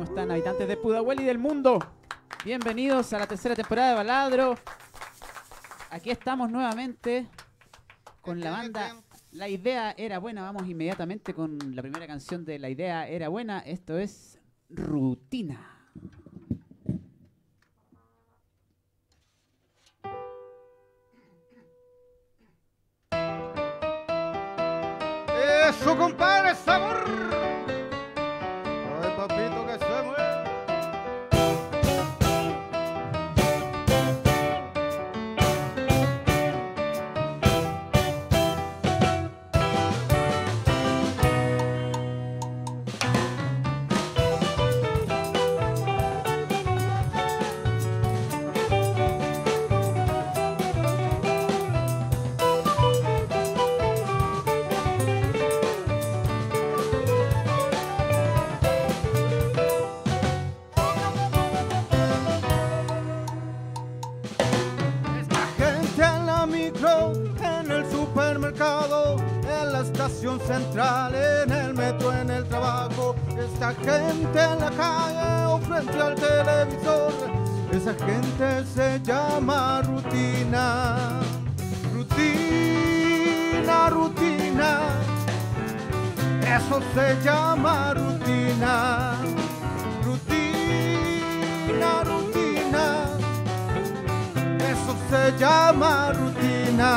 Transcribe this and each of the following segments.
¿Cómo están habitantes de Pudahuel y del mundo? Bienvenidos a la tercera temporada de Baladro. Aquí estamos nuevamente con la banda La Idea Era Buena. Vamos inmediatamente con la primera canción de La Idea Era Buena. Esto es Rutina. Eso, compadre, se llama rutina. Rutina, rutina. Eso se llama rutina. Rutina, rutina. Eso se llama rutina.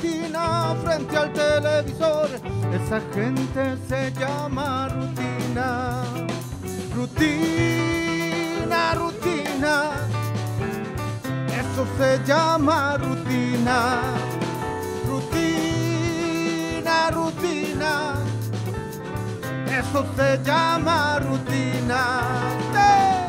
Latina frente al televisor, esa gente se llama rutina, rutina, rutina, eso se llama rutina, rutina, rutina. Eso se llama rutina.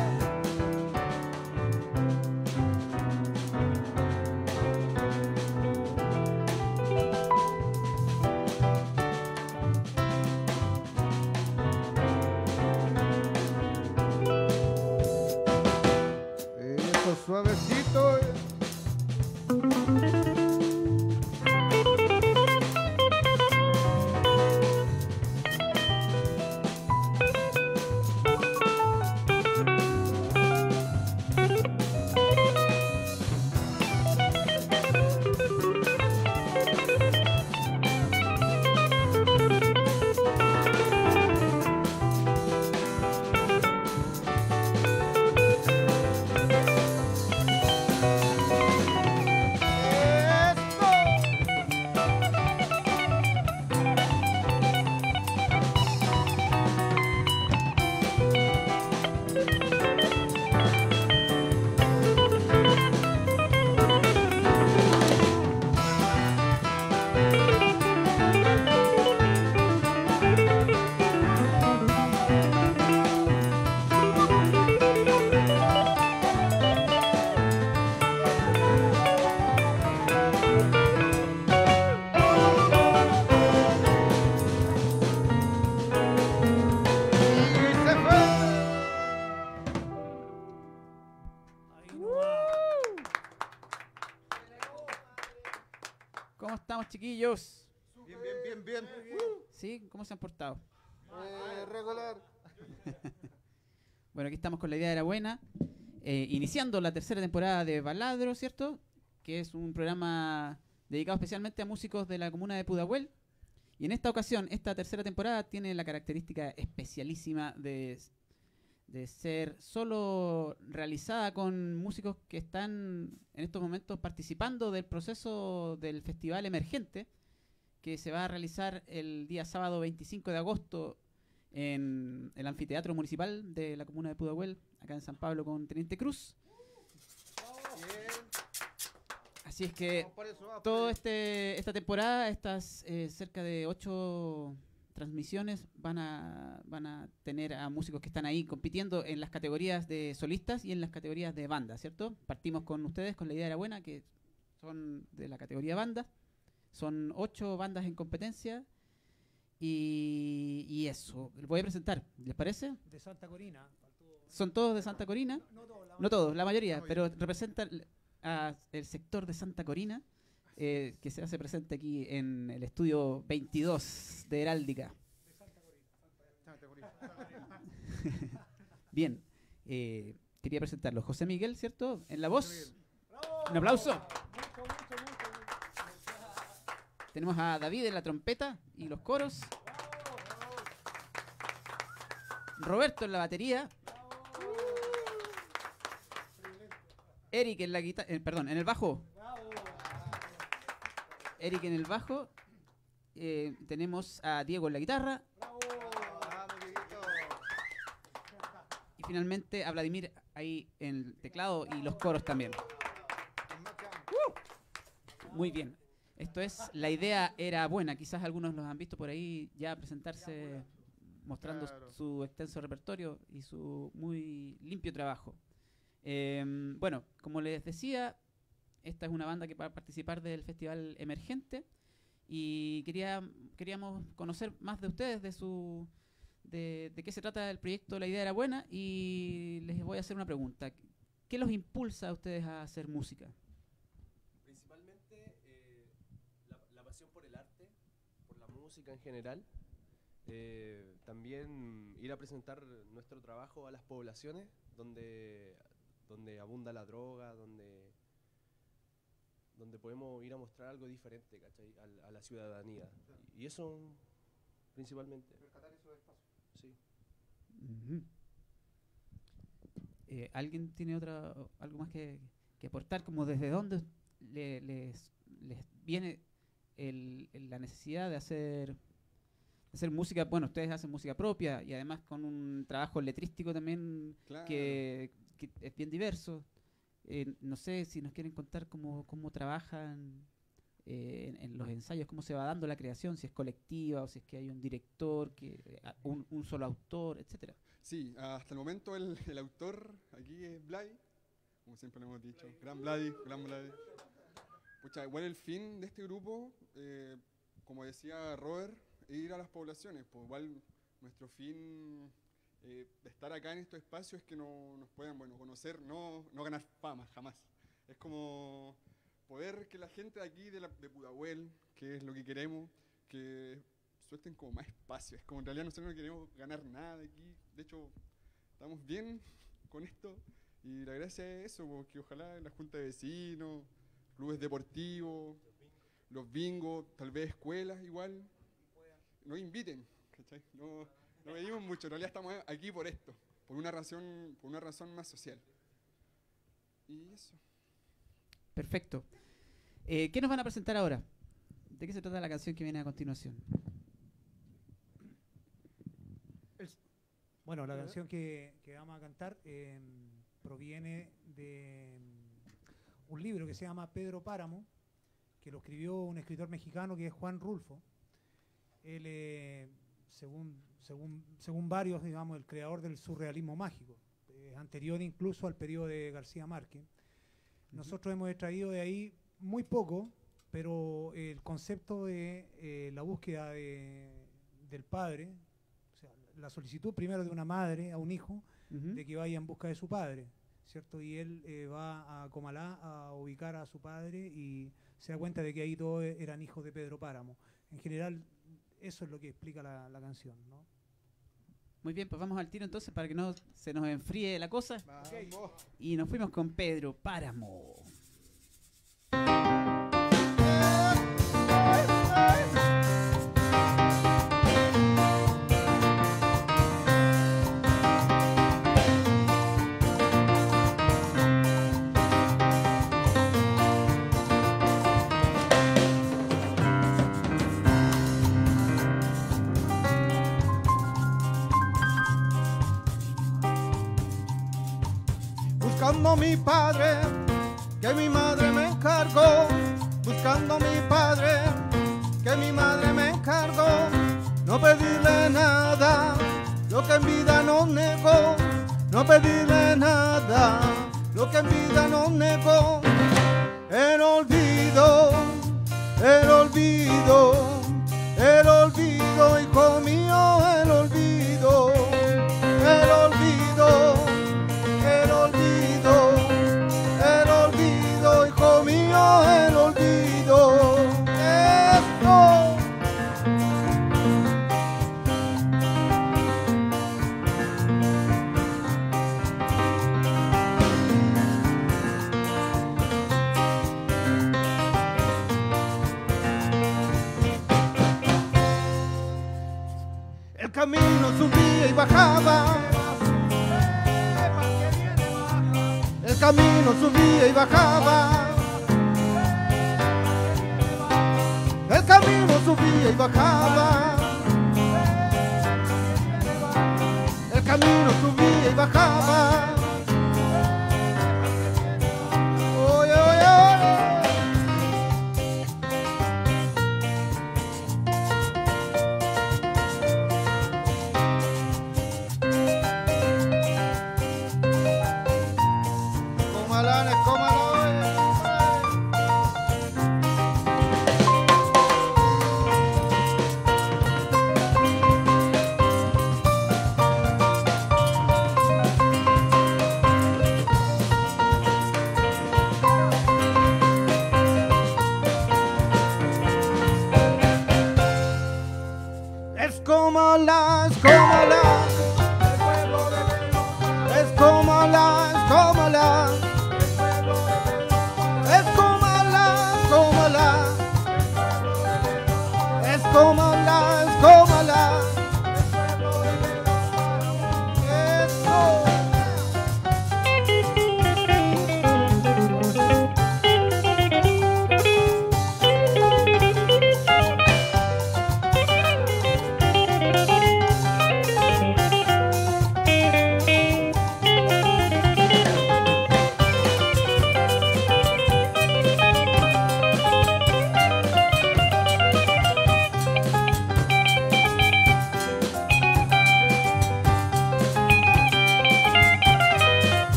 Suavecito. Estamos, chiquillos? Bien, bien, bien, bien. ¿Sí? ¿Cómo se han portado? Eh, regular. Bueno, aquí estamos con la idea era buena. eh, iniciando la tercera temporada de Baladro, ¿cierto? Que es un programa dedicado especialmente a músicos de la comuna de Pudahuel. Y en esta ocasión, esta tercera temporada tiene la característica especialísima de, de ser solo realizada con músicos que están en estos momentos participando del proceso del Festival Emergente, que se va a realizar el día sábado 25 de agosto en el anfiteatro municipal de la comuna de Pudahuel, acá en San Pablo con Teniente Cruz. Así es que eso. este esta temporada, estas eh, cerca de ocho transmisiones van a, van a tener a músicos que están ahí compitiendo en las categorías de solistas y en las categorías de banda, ¿cierto? Partimos con ustedes con la idea era buena, que son de la categoría banda. Son ocho bandas en competencia. Y, y eso, voy a presentar, ¿les parece? De Santa Corina. Son todos de Santa Corina. No, todos, la No todos, la mayoría, pero representan a el sector de Santa Corina eh, que se hace presente aquí en el estudio 22 de Heráldica. Bien, eh, quería presentarlo. José Miguel, ¿cierto? En la voz. Un aplauso. Tenemos a David en la trompeta y los coros. Roberto en la batería. Eric en la guitarra, perdón, en el bajo. Eric en el bajo. Eh, tenemos a Diego en la guitarra. Y finalmente a Vladimir ahí en el teclado y los coros también. Muy bien. Esto es, la idea era buena. Quizás algunos los han visto por ahí ya presentarse mostrando Claro. su extenso repertorio y su muy limpio trabajo. Em, bueno, como les decía, esta es una banda que va a participar del Festival Emergente y quería, queríamos conocer más de ustedes, de su de, qué se trata el proyecto La idea era buena y les voy a hacer una pregunta. ¿Qué los impulsa a ustedes a hacer música? Principalmente eh, la, la pasión por el arte, por la música en general. Eh, también ir a presentar nuestro trabajo a las poblaciones donde, donde abunda la droga, donde, donde podemos ir a mostrar algo diferente ¿cachai? A, la ciudadanía. Y eso principalmente. Sí. Ujú. Eh, ¿Alguien tiene otra algo más que, que aportar? Como desde dónde le- les, les viene el- el- la necesidad de hacer, hacer música? Bueno, ustedes hacen música propia y además con un trabajo letrístico también Claro. que, que es bien diverso. Eh, no sé si nos quieren contar cómo, cómo trabajan eh, en, los ensayos, cómo se va dando la creación, si es colectiva o si es que hay un director, que eh, un, solo autor, etcétera. Sí, hasta el momento el, el autor aquí es Vladi, como siempre lo hemos dicho. Gran Vladi, gran Vladi. Pucha, igual el fin de este grupo, como decía Robert, ir a las poblaciones. Pues igual nuestro fin eh, estar acá en estos espacios es que no, nos puedan bueno, conocer, no, no ganar fama, jamás. Es como poder que la gente de aquí, de, la, de Pudahuel, que es lo que queremos, que suelten como más espacio. Es como en realidad nosotros no queremos ganar nada de aquí. De hecho, estamos bien con esto. Y la gracia es eso, po, que ojalá la junta de vecinos, clubes deportivos, los bingos, tal vez escuelas igual, nos inviten. ¿cachai? No, no medimos mucho, en realidad estamos aquí por esto, por una razón, por una razón más social. Y eso. Perfecto. Eh, ¿Qué nos van a presentar ahora? ¿De qué se trata la canción que viene a continuación? Bueno, la canción que, que vamos a cantar eh, proviene de mm, un libro que se llama Pedro Páramo, que lo escribió un escritor mexicano que es Juan Rulfo. Él, eh, según, según, según varios, digamos, el creador del surrealismo mágico, eh, anterior incluso al periodo de García Márquez. Nosotros hemos extraído de ahí muy poco, pero el concepto de eh, la búsqueda de- del padre, o sea, la solicitud primero de una madre a un hijo de que vaya en busca de su padre, ¿cierto? Y él eh, va a Comalá a ubicar a su padre y se da cuenta de que ahí todos eran hijos de Pedro Páramo. En general, eso es lo que explica la, la canción, ¿no? Muy bien, pues vamos al tiro entonces para que no se nos enfríe la cosa. Vamos. Y nos fuimos con Pedro Páramo. Buscando mi padre, que mi madre me encargó. Buscando mi padre, que mi madre me encargó. no pedirle nada, lo que en vida nos negó, no pedirle nada, lo que en vida nos negó,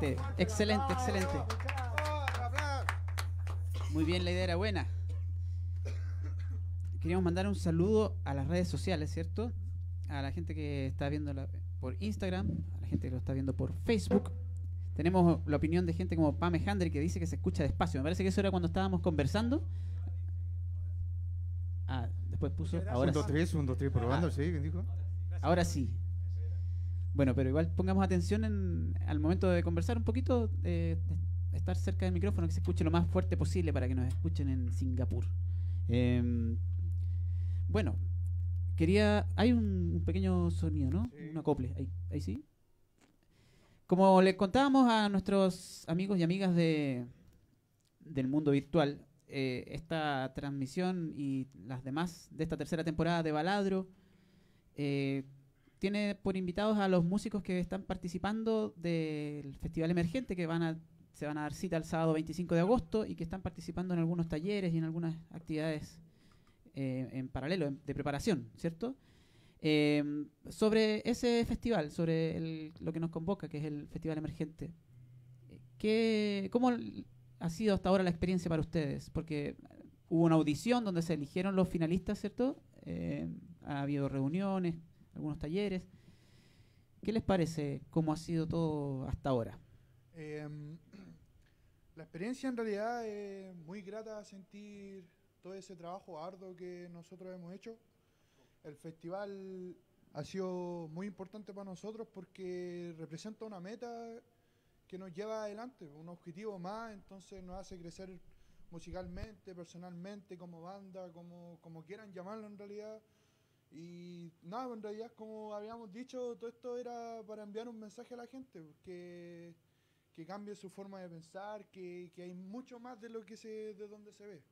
Excelente, excelente, excelente. Muy bien, la idea era buena. Queríamos mandar un saludo a las redes sociales, ¿cierto? A la gente que está viendo la- por Instagram, a la gente que lo está viendo por Facebook. Tenemos la opinión de gente como Pame Handel que dice que se escucha despacio. Me parece que eso era cuando estábamos conversando. Ah, después puso. Ahora un, dos, tres, un, dos, tres, probando, Ah. sí, ¿quién dijo? Ahora sí. Bueno, pero igual pongamos atención en, al momento de conversar un poquito, eh, estar cerca del micrófono, que se escuche lo más fuerte posible para que nos escuchen en Singapur. Em, bueno, quería... Hay un, un pequeño sonido, ¿no? Sí. Un acople. Ahí, ahí sí. Como les contábamos a nuestros amigos y amigas de, del mundo virtual, eh, esta transmisión y las demás de esta tercera temporada de Baladro eh, tiene por invitados a los músicos que están participando del Festival Emergente, que van a, se van a dar cita el sábado 25 de agosto y que están participando en algunos talleres y en algunas actividades eh, en paralelo, de preparación, ¿cierto? Eh, sobre ese festival, sobre lo que nos convoca, que es el Festival Emergente, ¿qué, ¿cómo ha sido hasta ahora la experiencia para ustedes? Porque hubo una audición donde se eligieron los finalistas, ¿cierto? Eh, ha habido reuniones, algunos talleres. ¿Qué les parece cómo ha sido todo hasta ahora? Em, la experiencia en realidad es muy grata sentir todo ese trabajo arduo que nosotros hemos hecho. El festival ha sido muy importante para nosotros porque representa una meta que nos lleva adelante, un objetivo más, entonces nos hace crecer musicalmente, personalmente, como banda, como, como quieran llamarlo en realidad. Y nada, en realidad, como habíamos dicho, todo esto era para enviar un mensaje a la gente, que, que cambie su forma de pensar, que, que hay mucho más de lo que se, de donde se ve,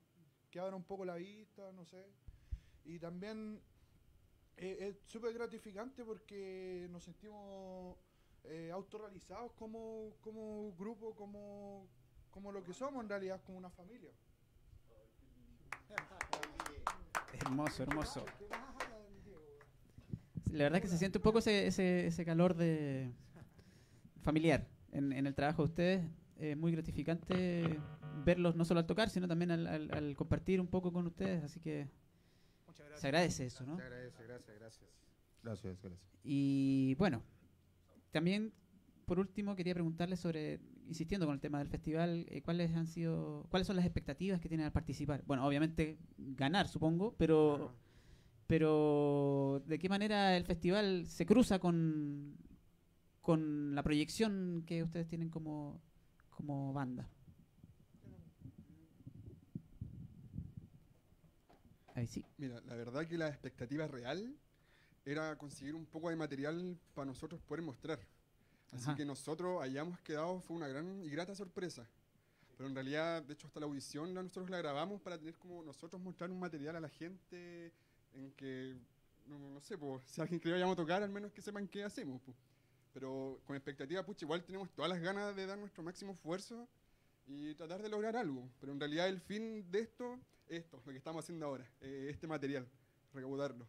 que abra un poco la vista, no sé. Y también eh, es súper gratificante porque nos sentimos eh, autorrealizados como, como grupo, como, como lo que somos en realidad, como una familia. Hermoso, hermoso. La verdad es que se siente un poco ese, ese, ese calor de familiar en, en el trabajo de ustedes. Es muy gratificante verlos no solo al tocar, sino también al, al- al compartir un poco con ustedes. Así que se agradece eso, ¿no? Se agradece, gracias, gracias. Gracias, gracias. Y bueno, también por último quería preguntarles sobre, insistiendo con el tema del festival, eh, cuáles han sido, cuáles son las expectativas que tienen al participar. Bueno, obviamente ganar, supongo, pero pero de qué manera el festival se cruza con con la proyección que ustedes tienen como como banda. Ahí sí. Mira, la verdad que la expectativa real era conseguir un poco de material para nosotros poder mostrar. Así Ajá. que nosotros hayamos quedado fue una gran y grata sorpresa. Pero en realidad, de hecho, hasta la audición la- nosotros la grabamos para tener como nosotros mostrar un material a la gente en que, no, no sé, pues, si alguien cree que vayamos a tocar, al menos que sepan qué hacemos. pues. Pero con expectativa, pucha, igual tenemos todas las ganas de dar nuestro máximo esfuerzo y tratar de lograr algo. Pero en realidad el fin de esto es esto, lo que estamos haciendo ahora, eh, este material, recaudarlo.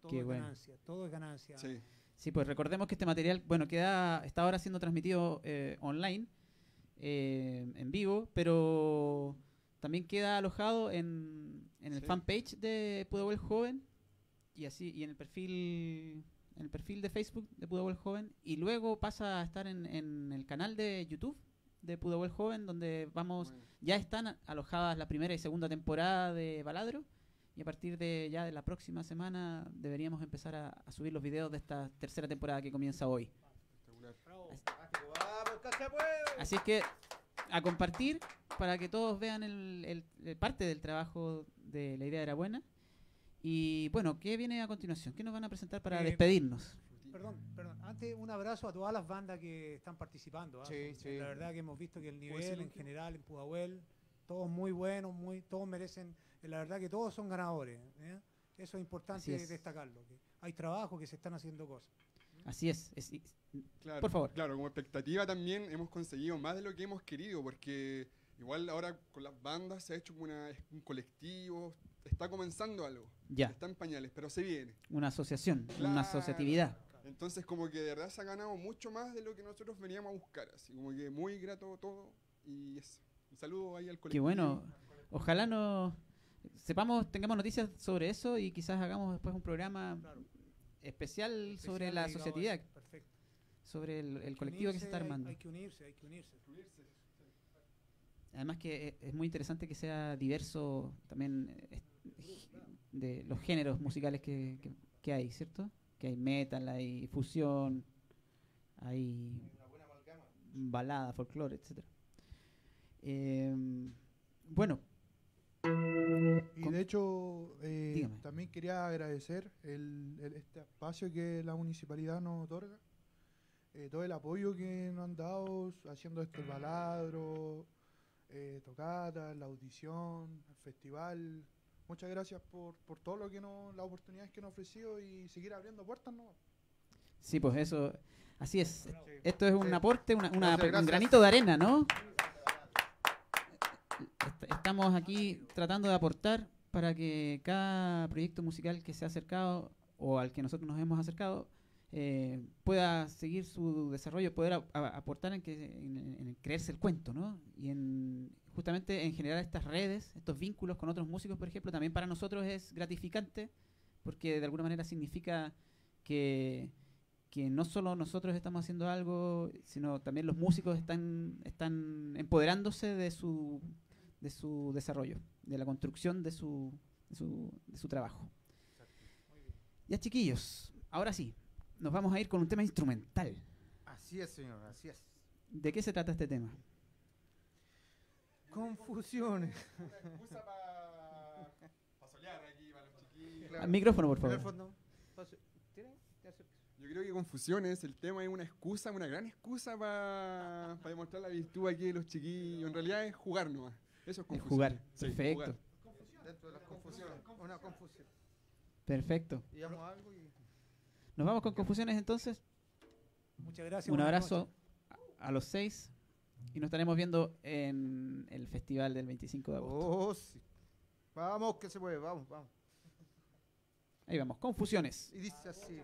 Todo Qué es bueno. ganancia, todo es ganancia. Sí. Sí, pues recordemos que este material, bueno, queda, está ahora siendo transmitido eh, online, eh, en vivo, pero también queda alojado en, en el Sí. fanpage de Pudahuel Joven y así y en el perfil en el perfil de Facebook de Pudahuel Joven y luego pasa a estar en, en el canal de YouTube de Pudahuel Joven donde vamos Bueno, ya están alojadas la primera y segunda temporada de Baladro y a partir de ya de la próxima semana deberíamos empezar a, a subir los videos de esta tercera temporada que comienza hoy. Así es que a compartir para que todos vean el, el- el parte del trabajo de La Idea Era Buena. Y bueno, ¿qué viene a continuación? ¿Qué nos van a presentar para Eh, despedirnos? Perdón, perdón. Antes, un abrazo a todas las bandas que están participando. ¿ah? Sí, Porque sí. La verdad que hemos visto que el nivel en general en Pudahuel, todos muy buenos, muy, todos merecen. eh, La verdad que todos son ganadores. ¿eh? Eso es importante es. destacarlo. Que hay trabajo, que se están haciendo cosas. Así es. es- es- Claro, Por favor. Claro, como expectativa también hemos conseguido más de lo que hemos querido, porque igual ahora con las bandas se ha hecho como una, un colectivo, está comenzando algo. ya, Está en pañales, pero se viene. una asociación, una asociatividad. Entonces como que de verdad se ha ganado mucho más de lo que nosotros veníamos a buscar, así como que muy grato todo y eso. Un saludo ahí al colectivo. Qué bueno. Ojalá nos sepamos, tengamos noticias sobre eso y quizás hagamos después un programa Claro. especial sobre la asociatividad. Perfecto. Sobre el, el colectivo que se está armando. Hay que unirse, hay que unirse. Además que e- es muy interesante que sea diverso también eh, de los géneros musicales que, que- que hay, ¿cierto? Que hay metal, hay fusión, hay balada, folclore, etcétera. Em, bueno, Y de hecho, eh, también quería agradecer el, el- este espacio que la municipalidad nos otorga, eh, todo el apoyo que nos han dado haciendo este baladro, eh, tocata, la audición, el festival. Muchas gracias por, por todo lo que nos, las oportunidades que nos han ofrecido y seguir abriendo puertas, ¿no? Sí, pues eso, así es. Esto es un Sí. aporte, una, una- Gracias, un gracias. granito de arena, ¿no? Est- Estamos aquí tratando de aportar para que cada proyecto musical que se ha acercado o al que nosotros nos hemos acercado eh, pueda seguir su desarrollo, poder a- a- aportar en, que, en, en creerse el cuento, ¿no? Y en justamente en generar estas redes, estos vínculos con otros músicos, por ejemplo, también para nosotros es gratificante porque de alguna manera significa que, que no solo nosotros estamos haciendo algo, sino también los músicos están, están empoderándose de su, de su desarrollo, de la construcción de su, de su, de su trabajo. Ya chiquillos, ahora sí, nos vamos a ir con un tema instrumental. Así es, señor, así es. ¿De qué se trata este tema? Confusiones. Una excusa para solear aquí, para los chiquillos. Al micrófono, por favor. Yo creo que confusiones, el tema es una excusa, una gran excusa para demostrar la virtud aquí de los chiquillos. En realidad es jugar nomás. Eso es confusión. jugar. Perfecto. Dentro de las confusiones. Una confusión. Perfecto. Digamos algo y. Nos vamos con confusiones entonces. Muchas gracias. Un abrazo a a los seis y nos estaremos viendo en el festival del 25 de agosto. Oh, sí. Vamos, que se puede, vamos, vamos. Ahí vamos, confusiones. Y dice así.